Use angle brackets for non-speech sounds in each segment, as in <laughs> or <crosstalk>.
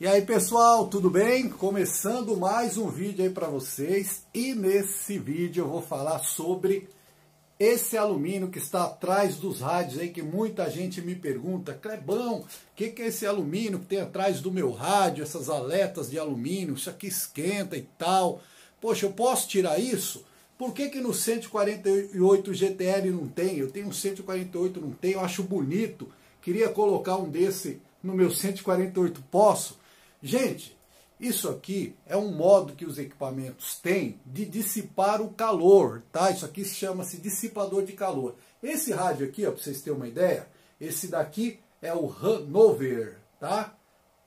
E aí pessoal, tudo bem? Começando mais um vídeo aí para vocês e nesse vídeo eu vou falar sobre esse alumínio que está atrás dos rádios aí que muita gente me pergunta, Clebão, o que, que é esse alumínio que tem atrás do meu rádio, essas aletas de alumínio, isso aqui esquenta e tal. Poxa, eu posso tirar isso? Por que, que no 148 GTL não tem? Eu tenho um 148, não tem, eu acho bonito. Queria colocar um desse no meu 148, posso? Gente, isso aqui é um modo que os equipamentos têm de dissipar o calor, tá? Isso aqui chama-se dissipador de calor. Esse rádio aqui, ó, para vocês terem uma ideia, esse daqui é o Hanover, tá?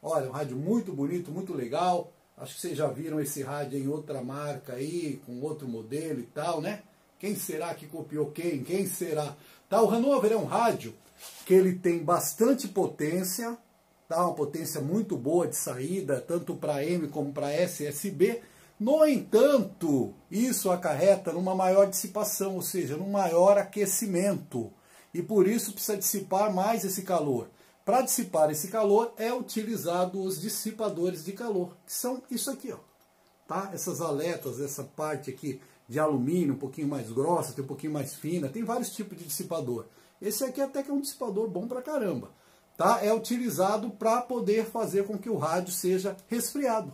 Olha, um rádio muito bonito, muito legal. Acho que vocês já viram esse rádio em outra marca aí, com outro modelo e tal, né? Quem será que copiou quem? Quem será? Tá, o Hanover é um rádio que ele tem bastante potência, dá uma potência muito boa de saída, tanto para M como para SSB. No entanto, isso acarreta numa maior dissipação, ou seja, num maior aquecimento. E por isso precisa dissipar mais esse calor. Para dissipar esse calor é utilizado os dissipadores de calor, que são isso aqui, ó. Tá? Essas aletas, essa parte aqui de alumínio, um pouquinho mais grossa, tem um pouquinho mais fina, tem vários tipos de dissipador. Esse aqui até que é um dissipador bom pra caramba tá? é utilizado para poder fazer com que o rádio seja resfriado.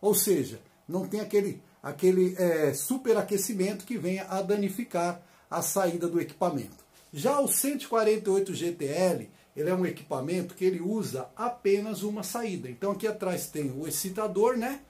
Ou seja, não tem aquele, aquele é, superaquecimento que venha a danificar a saída do equipamento. Já o 148 GTL, ele é um equipamento que ele usa apenas uma saída. Então aqui atrás tem o excitador, né?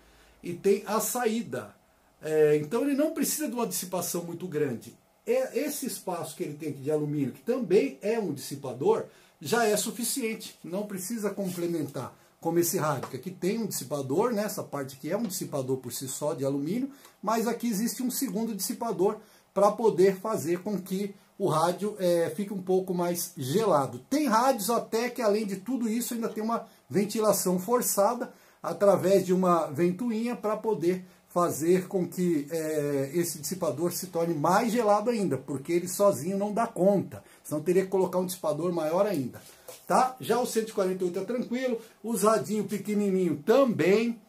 E tem a saída. É, então ele não precisa de uma dissipação muito grande. É esse espaço que ele tem aqui de alumínio, que também é um dissipador, já é suficiente, não precisa complementar. Como esse rádio, que aqui tem um dissipador, né? essa parte aqui é um dissipador por si só de alumínio, mas aqui existe um segundo dissipador para poder fazer com que o rádio é, fique um pouco mais gelado. Tem rádios até que além de tudo isso ainda tem uma ventilação forçada através de uma ventoinha para poder fazer com que é, esse dissipador se torne mais gelado ainda, porque ele sozinho não dá conta, senão teria que colocar um dissipador maior ainda. Tá? Já o 148 é tranquilo, usadinho pequenininho também,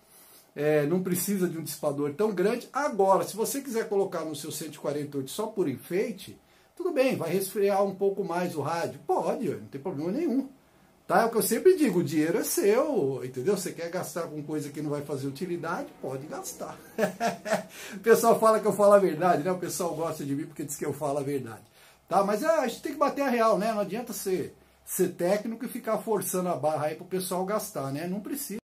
é, não precisa de um dissipador tão grande. Agora, se você quiser colocar no seu 148 só por enfeite, tudo bem, vai resfriar um pouco mais o rádio. Pode, não tem problema nenhum. Tá? É o que eu sempre digo, o dinheiro é seu, entendeu? Você quer gastar com coisa que não vai fazer utilidade, pode gastar. <laughs> o pessoal fala que eu falo a verdade, né? O pessoal gosta de mim porque diz que eu falo a verdade. Tá? Mas é, a gente tem que bater a real, né? Não adianta ser, ser técnico e ficar forçando a barra aí pro pessoal gastar, né? Não precisa.